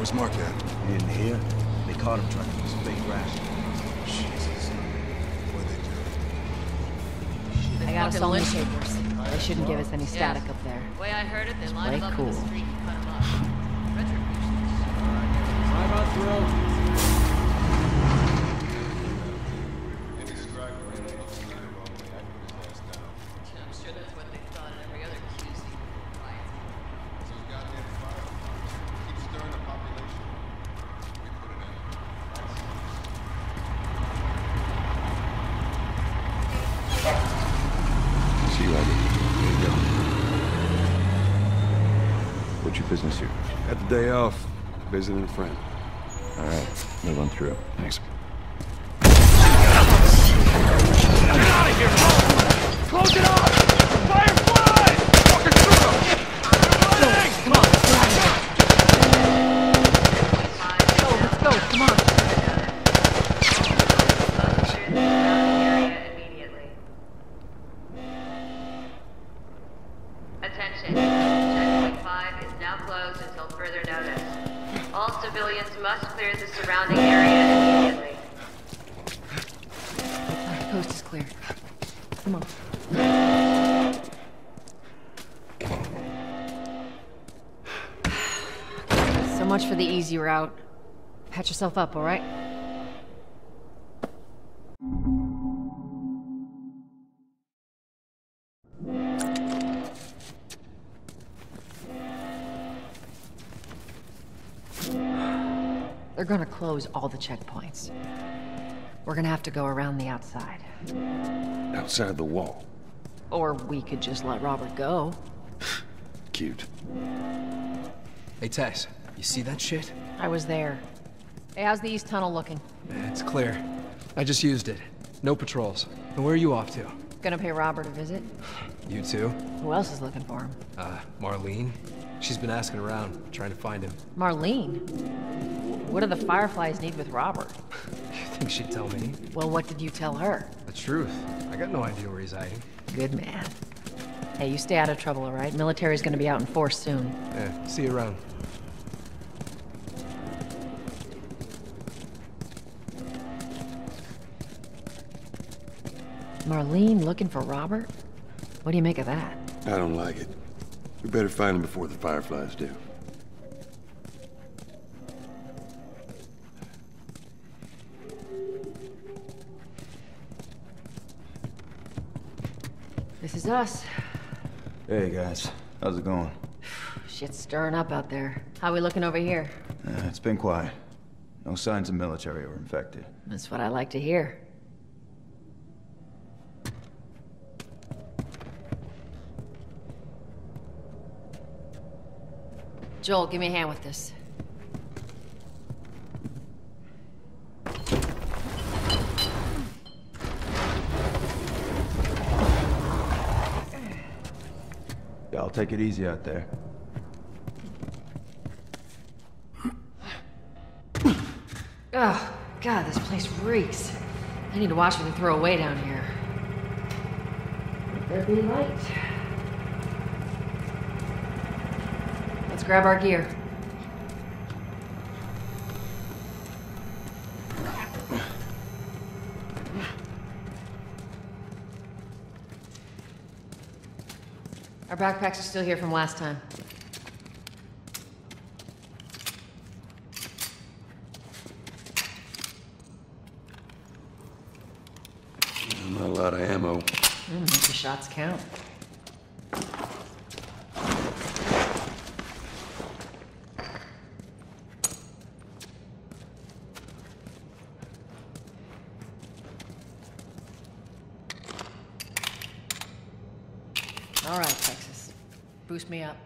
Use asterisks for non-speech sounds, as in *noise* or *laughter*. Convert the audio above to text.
Where's Mark at? He didn't hear. They caught him trying to use fake ration. Jesus. What'd they do? I got us fucking all lynched newspapers. They shouldn't give us any static up there. The way I heard it, they Just lined play up cool. in the street What's your business here? Got the day off. Visiting a friend. All right, move on through. Thanks. Get out Let's go, come on. Attention, civilians must clear the surrounding area immediately. Coast is clear. Come on. So much for the easy route. Patch yourself up, all They're gonna close all the checkpoints. We're gonna have to go around the outside. Outside the wall. Or we could just let Robert go. *sighs* Cute. Hey, Tess, you see that shit? I was there. Hey, how's the east tunnel looking? It's clear. I just used it. No patrols. And where are you off to? Gonna pay Robert a visit? You too? Who else is looking for him? Uh, Marlene? She's been asking around, trying to find him. Marlene? What do the Fireflies need with Robert? You think she'd tell me? Well, what did you tell her? The truth. I got no idea where he's hiding. Good man. Hey, you stay out of trouble, all right? Military's gonna be out in force soon. Yeah, see you around. Marlene looking for Robert? What do you make of that? I don't like it. We better find him before the Fireflies do. This is us. Hey, guys. How's it going? *sighs* Shit's stirring up out there. How we looking over here? Uh, it's been quiet. No signs of military or infected. That's what I like to hear. Joel, give me a hand with this. Yeah, I'll take it easy out there. Oh, God, this place reeks. I need to watch what they throw away down here. Let there be light. Let's grab our gear. Our backpacks are still here from last time. Not a lot of ammo. Mm, make the shots count. All right, Texas. Boost me up.